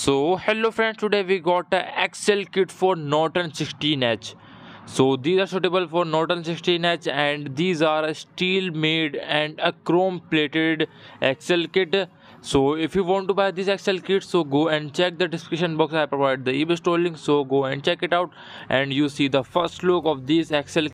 So hello friends today we got a Axle kit for Norton 16H. So these are suitable for Norton 16H and these are a steel made and a chrome plated Axle kit. So if you want to buy this Axle kit so go and check the description box I provide the eBay store link so go and check it out and you see the first look of this Axle